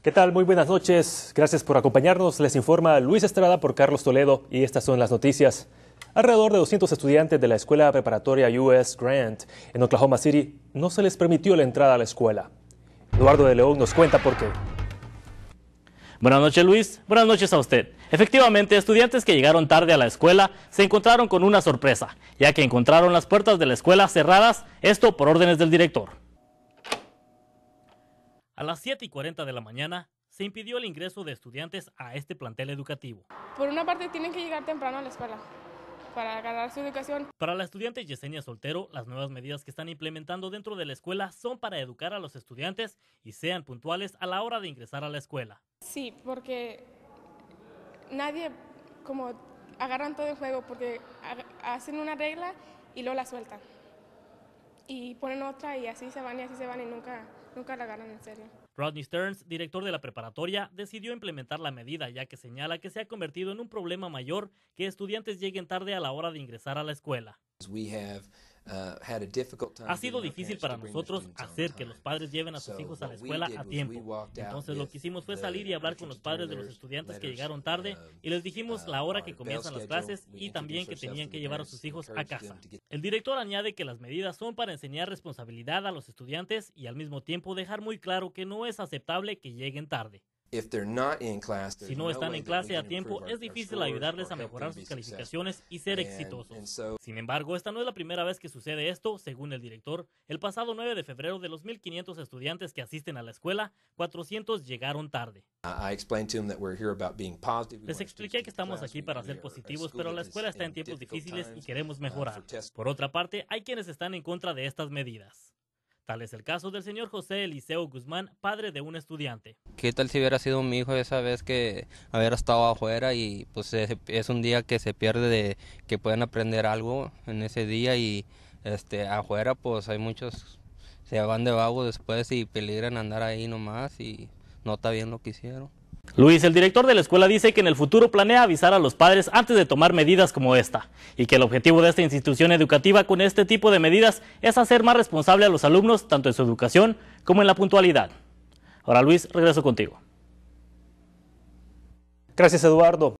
¿Qué tal? Muy buenas noches. Gracias por acompañarnos. Les informa Luis Estrada por Carlos Toledo y estas son las noticias. Alrededor de 200 estudiantes de la escuela preparatoria US Grant en Oklahoma City no se les permitió la entrada a la escuela. Eduardo de León nos cuenta por qué. Buenas noches Luis, buenas noches a usted. Efectivamente, estudiantes que llegaron tarde a la escuela se encontraron con una sorpresa, ya que encontraron las puertas de la escuela cerradas, esto por órdenes del director. A las 7 y 40 de la mañana se impidió el ingreso de estudiantes a este plantel educativo. Por una parte tienen que llegar temprano a la escuela para ganar su educación. Para la estudiante Yesenia Soltero, las nuevas medidas que están implementando dentro de la escuela son para educar a los estudiantes y sean puntuales a la hora de ingresar a la escuela. Sí, porque nadie como agarran todo el juego porque hacen una regla y luego la sueltan. Y ponen otra y así se van y así se van y nunca, nunca la agarran en serio. Rodney Stearns, director de la preparatoria, decidió implementar la medida ya que señala que se ha convertido en un problema mayor que estudiantes lleguen tarde a la hora de ingresar a la escuela. Ha sido difícil para nosotros hacer que los padres lleven a sus hijos a la escuela a tiempo. Entonces lo que hicimos fue salir y hablar con los padres de los estudiantes que llegaron tarde um, y les dijimos la hora que uh, comienzan las clases y también que tenían que llevar a sus hijos a casa. El director añade que las medidas son para enseñar responsabilidad a los estudiantes y al mismo tiempo dejar muy claro que no es aceptable que lleguen tarde. Si no están en clase a tiempo, es difícil ayudarles a mejorar sus calificaciones y ser exitosos. Sin embargo, esta no es la primera vez que sucede esto, según el director. El pasado 9 de febrero, de los 1.500 estudiantes que asisten a la escuela, 400 llegaron tarde. Les expliqué que estamos aquí para ser positivos, pero la escuela está en tiempos difíciles y queremos uh, mejorar. Por otra parte, hay quienes están en contra de estas medidas. Tal es el caso del señor José Eliseo Guzmán, padre de un estudiante. ¿Qué tal si hubiera sido mi hijo esa vez que hubiera estado afuera y pues es, un día que se pierde de que pueden aprender algo en ese día y este afuera pues hay muchos se van de vago después y peligran andar ahí nomás y no está bien lo que hicieron. Luis, el director de la escuela, dice que en el futuro planea avisar a los padres antes de tomar medidas como esta y que el objetivo de esta institución educativa con este tipo de medidas es hacer más responsable a los alumnos tanto en su educación como en la puntualidad. Ahora Luis, regreso contigo. Gracias Eduardo.